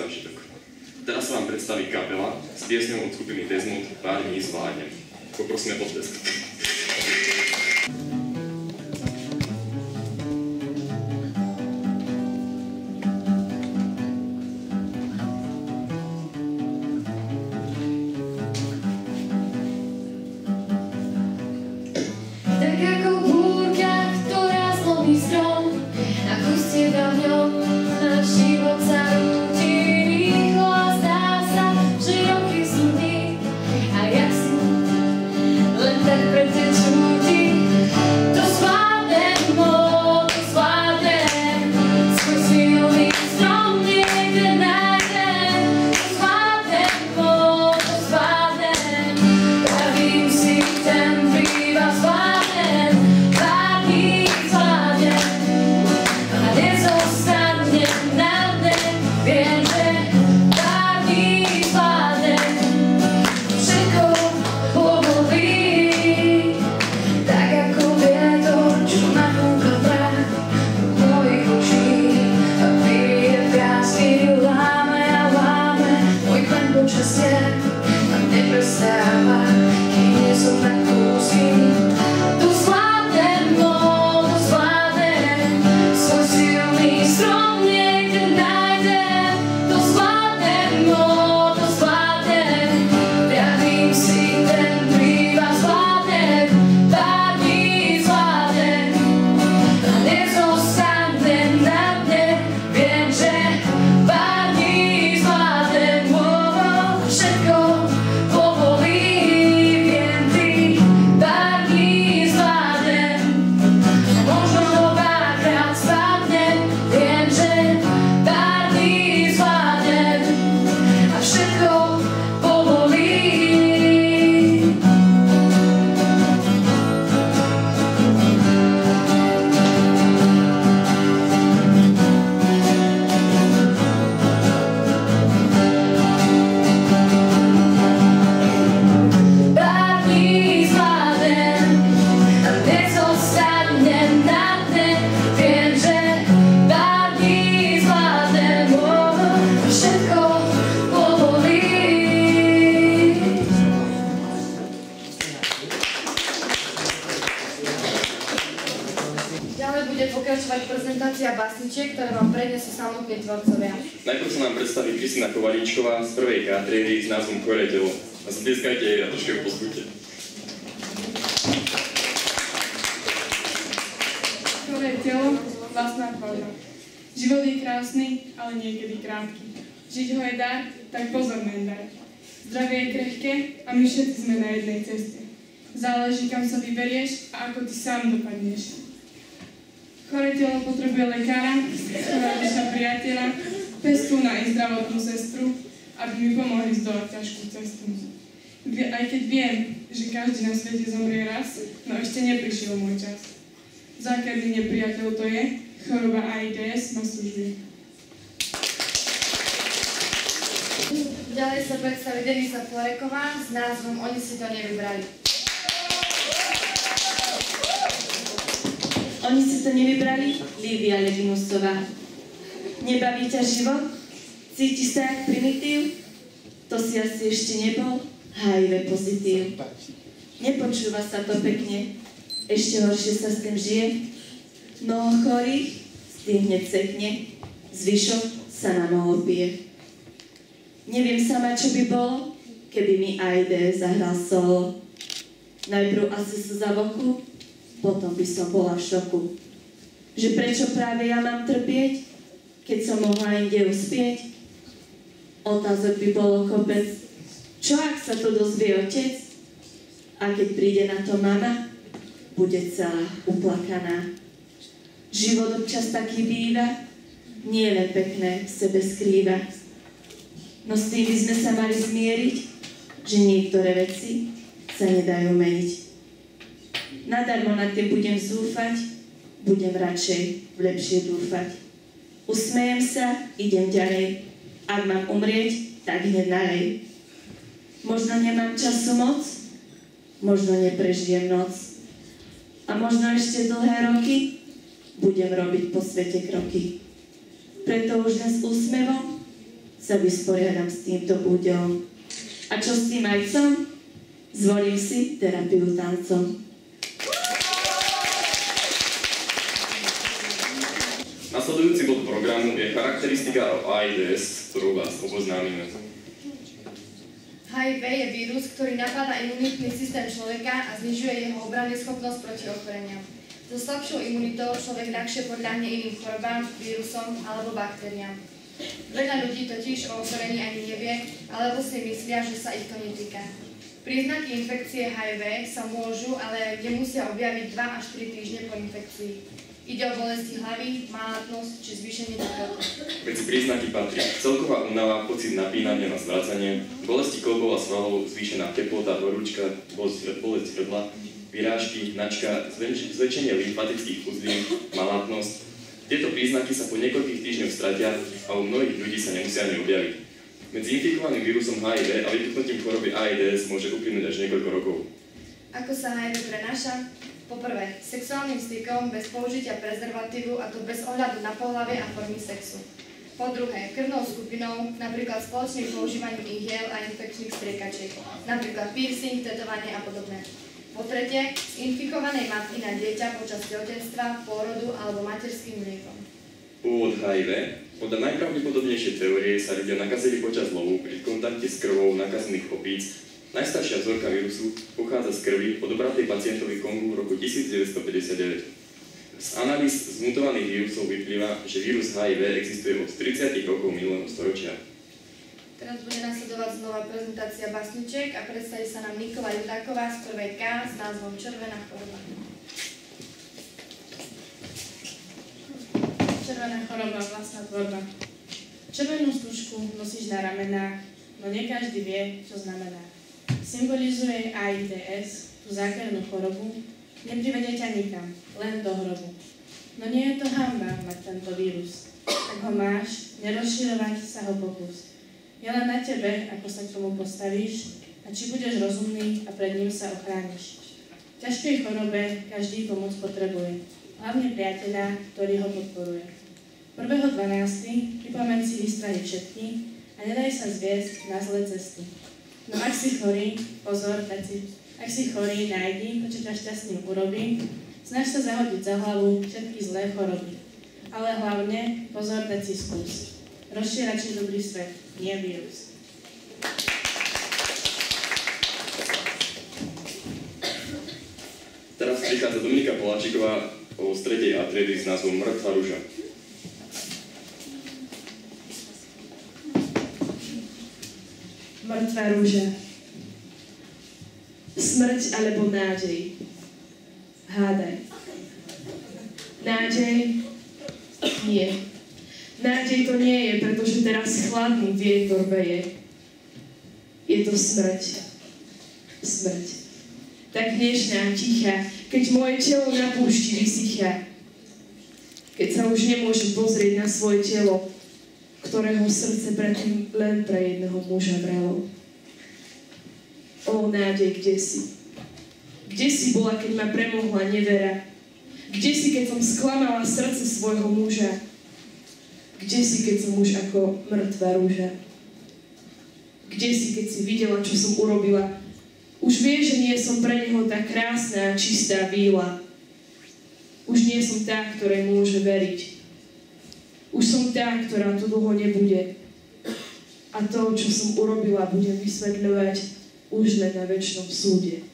zážitok. Teraz sa vám predstaví kapela s piesňou od skupiny Desmond Pár dní zvládnem. Poprosíme potlesk. Najprv sa nám predstaví Kristina Kovalíčková z prvej katedry s názvom Koreteľ. A zblieskajte jej a trošku ju pozbuďte. Choré telo, vlastná kvalita. Život je krásny, ale niekedy krátky. Žiť ho je dar, tak pozor men dar. Zdravie je krehké a my všetci sme na jednej ceste. Záleží, kam sa vyberieš a ako ty sám dopadneš. Choré telo potrebuje lekára, schodadiša priateľa, pestúna i zdravotnú sestru, aby mi pomohli zdolať ťažkú cestu. Aj keď viem, že každý na svete zomrie raz, no ešte neprišiel môj čas. Základný nepriateľ to je, choroba AIDS ma súžuje. Ďalej sa predstaví Denisa Floreková s názvom Oni si to nevybrali. Oni si to nevybrali, Lívia Levinusová. Nebaví ťa život? Cítiš sa jak primitív? To si asi ešte nebol HIV pozitív. Nepočúva sa to pekne, ešte horšie sa s tým žije. Mnoho chorých s tým hneď sekne, zvyšok sa na noho pije. Neviem sama, čo by bolo, keby mi AIDS zahral solo. Najprv asi slza v oku, potom by som bola v šoku. Že prečo práve ja mám trpieť, keď som mohla inde uspieť? Otázok by bolo kopec. Čo ak sa to dozvie otec? A keď príde na to mama, bude celá uplakaná. Život občas taký býva, nie len pekné v sebe skrýva. No s tým by sme sa mali zmieriť, že niektoré veci sa nedajú meniť. Nadarmo nad tým budem zúfať, budem radšej v lepšie dúfať. Usmejem sa, idem ďalej. Ak mám umrieť, tak hneď nalej. Možno nemám času moc, možno neprežijem noc. A možno ešte dlhé roky budem robiť po svete kroky. Preto už dnes úsmevom sa vysporiadam s týmto údelom. A čo s tým aj som? Zvolím si terapiu tancom. Nasledujúci bod programu je charakteristika o AIDS, s ktorou vás oboznámime. HIV je vírus, ktorý napadá imunitný systém človeka a znižuje jeho obrannú schopnosť proti ochoreniam. So slabšou imunitou človek ľahšie podľahne iným chorobám, vírusom alebo baktériám. Veľa ľudí totiž o ochorení ani nevie, alebo si myslia, že sa ich to netýka. Príznaky infekcie HIV sa môžu, ale nemusia objaviť 2 až 3 týždne po infekcii. Ide o bolesti hlavy, malátnosť či zvýšenie teploty. Medzi príznaky patrí celková únava, pocit napínania na zvracanie, bolesti kolbov a svalov, zvýšená teplota, horúčka, bolesť, hrdla, vyrážky, načka, zväč- zväčšenie lymfatických uzlín, malátnosť. Tieto príznaky sa po niekoľkých týždňoch stratia a u mnohých ľudí sa nemusia ani objaviť. Medzi infikovaným vírusom HIV a vypuknutím choroby AIDS môže uplynúť až niekoľko rokov. Ako sa HIV prenáša? Poprvé, sexuálnym stykom bez použitia prezervatívu a to bez ohľadu na pohlavie a formy sexu. Po druhé, krvnou skupinou, napríklad spoločným používaním ihiel a infekčných striekačiek, napríklad piercing, tetovanie a podobné. Po tretie, z infikovanej matky na dieťa počas tehotenstva, pôrodu alebo materským mliekom. Pôvod HIV. Podľa najpravdepodobnejšej teórie sa ľudia nakazili počas lovu pri kontakte s krvou nakazených opíc Najstaršia vzorka vírusu pochádza z krvi odobratej pacientovi Kongu v roku 1959. Z analýz zmutovaných vírusov vyplýva, že vírus HIV existuje od 30 rokov minulého storočia. Teraz bude nasledovať znova prezentácia basničiek a predstaví sa nám Nikola Judáková z prvej K s názvom Červená choroba. Červená choroba, vlastná tvorba. Červenú stužku nosíš na ramenách, no nie každý vie, čo znamená. Symbolizuje AIDS, tú zákernú chorobu, neprivede ťa nikam, len do hrobu. No nie je to hamba mať tento vírus. Ak ho máš, nerozširovať sa ho pokus. Je len na tebe, ako sa k tomu postavíš a či budeš rozumný a pred ním sa ochrániš. V ťažkej chorobe každý pomoc potrebuje, hlavne priateľa, ktorý ho podporuje. 1.12. pripomeň si vystraniť všetky a nedaj sa zviesť na zlé cesty. No ak si chorý, pozor, si, ak si chorý, nájdi to, čo ťa šťastným urobí. Snaž sa zahodiť za hlavu všetky zlé choroby. Ale hlavne, pozor, si skús. Rozšierači dobrý svet, nie vírus. Teraz prichádza Dominika Poláčiková o stredej a triedy s názvom Mŕtva rúža. Mŕtva rúža. Smrť alebo nádej. Hádaj. Nádej? Nie. Nádej to nie je, pretože teraz chladný vietor veje. Je to smrť. Smrť. Tak dnešná, tichá, keď moje telo na púšti vysychá. Keď sa už nemôžem pozrieť na svoje telo, ktorého srdce predtým len pre jedného muža vrelo. O nádej, kde si? Kde si bola, keď ma premohla nevera? Kde si, keď som sklamala srdce svojho muža? Kde si, keď som už ako mŕtva rúža? Kde si, keď si videla, čo som urobila? Už vieš, že nie som pre neho tá krásna, čistá víla. Už nie som tá, ktorej môže veriť. Už som tá, ktorá tu dlho nebude. A to, čo som urobila, budem vysvetľovať už len na väčšnom súde.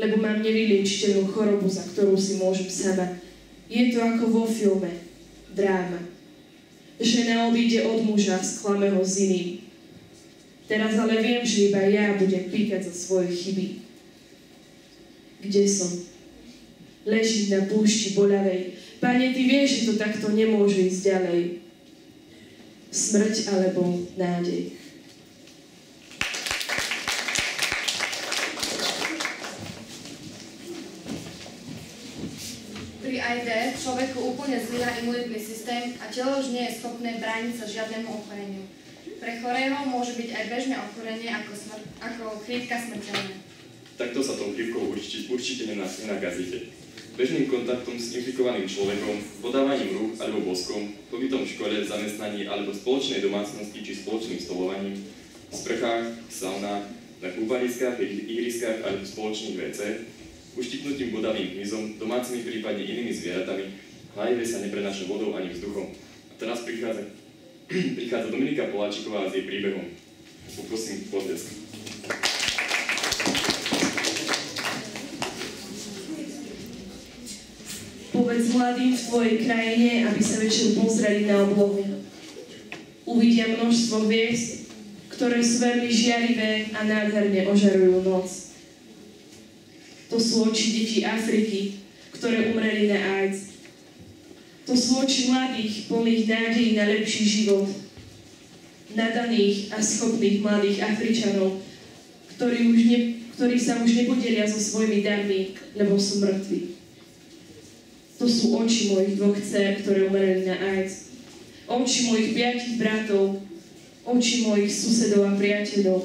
Lebo mám nevyliečiteľnú chorobu, za ktorú si môžem sama. Je to ako vo filme. Dráma. Žena odíde od muža, sklame ho s iným. Teraz ale viem, že iba ja budem píkať za svoje chyby. Kde som? Ležiť na púšti boľavej, Pane, Ty vieš, že to takto nemôže ísť ďalej. Smrť alebo nádej. Pri AIDS človeku úplne zlyha imunitný systém a telo už nie je schopné brániť sa žiadnemu ochoreniu. Pre chorého môže byť aj bežné ochorenie ako, smr- ako chrípka smrteľné. Takto sa tou chrípkou určite, určite nena- nenakazíte. Bežným kontaktom s infikovaným človekom, podávaním rúk alebo boskom, pobytom v škole, zamestnaní alebo spoločnej domácnosti či spoločným stolovaním, sprchách, saunách, na kúpaniskách, ihriskách alebo spoločných WC, uštipnutím bodavým hmyzom, domácimi prípadne inými zvieratami, HIV sa neprenáša vodou ani vzduchom. A teraz prichádza, prichádza Dominika Poláčiková s jej príbehom. Poprosím potlesk. Povedz mladým v tvojej krajine, aby sa večer pozreli na oblohu. Uvidia množstvo hviezd, ktoré sú veľmi žiarivé a nádherne ožarujú noc. To sú oči detí Afriky, ktoré umreli na AIDS. To sú oči mladých, plných nádejí na lepší život. Nadaných a schopných mladých Afričanov, ktorí, už ne, ktorí sa už nepodelia so svojimi darmi, lebo sú mŕtvi. To sú oči mojich dvoch dcer, ktoré umreli na AIDS. Oči mojich piatich bratov, oči mojich susedov a priateľov.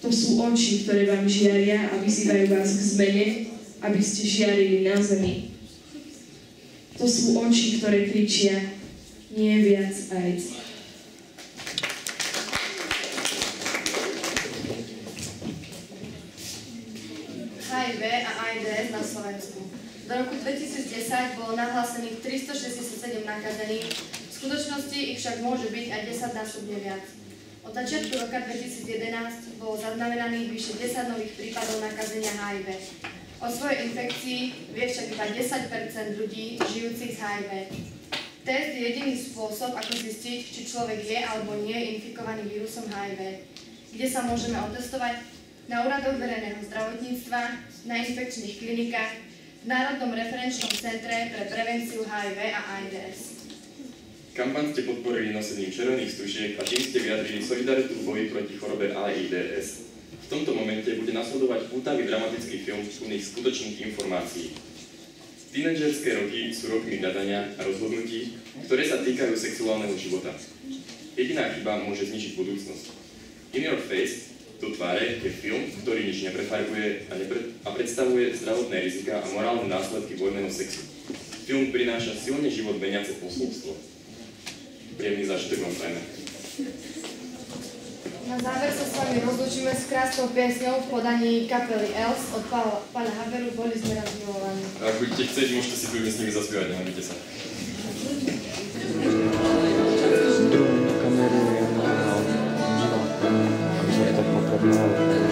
To sú oči, ktoré vám žiaria a vyzývajú vás k zmene, aby ste žiarili na zemi. To sú oči, ktoré kričia, nie viac AIDS. HIV a AIDS na Slovensku. Do roku 2010 bolo nahlásených 367 nakazených, v skutočnosti ich však môže byť aj 10 násobne viac. Od začiatku roka 2011 bolo zaznamenaných vyše 10 nových prípadov nakazenia HIV. O svojej infekcii vie však iba 10 ľudí žijúcich s HIV. Test je jediný spôsob, ako zistiť, či človek je alebo nie infikovaný vírusom HIV. Kde sa môžeme otestovať? Na úradoch verejného zdravotníctva, na infekčných klinikách, v Národnom referenčnom centre pre prevenciu HIV a AIDS. Kampaň ste podporili nosením červených stužiek a tým ste vyjadrili solidaritu v boji proti chorobe AIDS. V tomto momente bude nasledovať pútavý dramatický film plných skutočných informácií. Tínedžerské roky sú rokmi hľadania a rozhodnutí, ktoré sa týkajú sexuálneho života. Jediná chyba môže zničiť budúcnosť. In Your Face do tváre je film, ktorý nič neprefarbuje a, nepre, a predstavuje zdravotné rizika a morálne následky vojného sexu. Film prináša silne život meniace posolstvo. Príjemný zážitok vám prajme. Na záver sa s vami rozlučíme s krásnou piesňou v podaní kapely Els od pána Haveru Boli sme raz milovaní. Ak budete chcieť, môžete si kľudne s nimi zaspievať, nehamite sa. Je